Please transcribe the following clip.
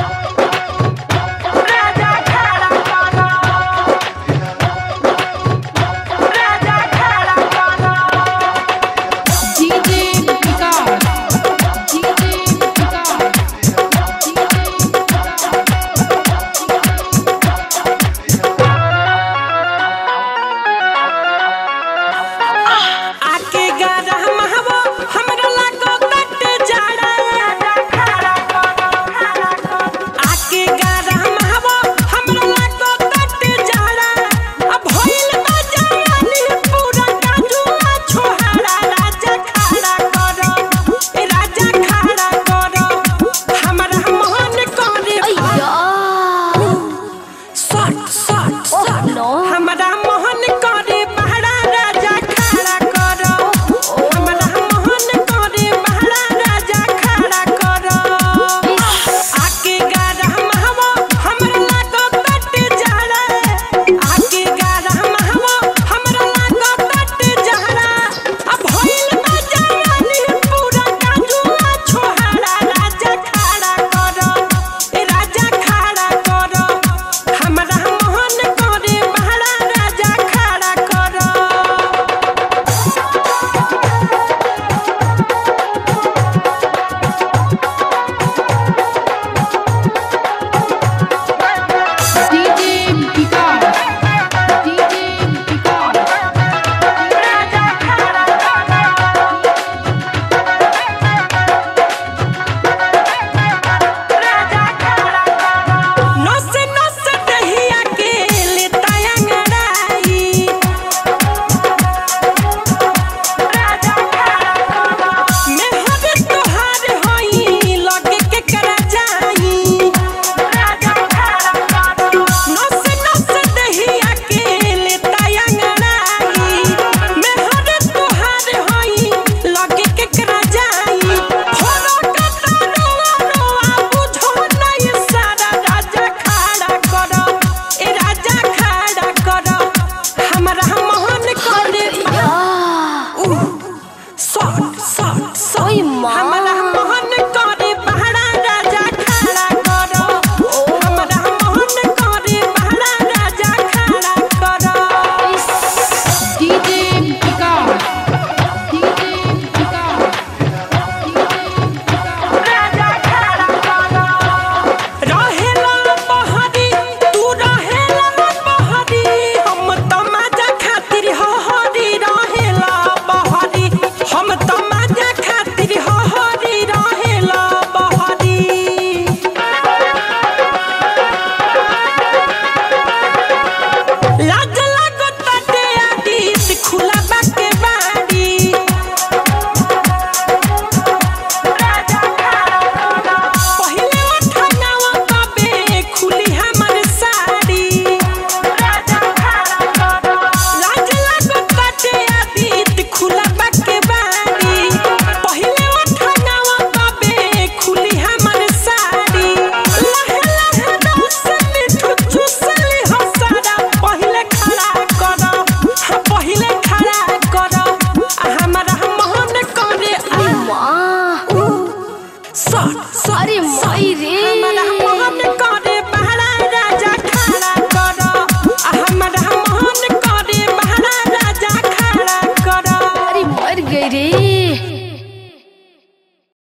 Oh. साथ साथ अरे भाई रे।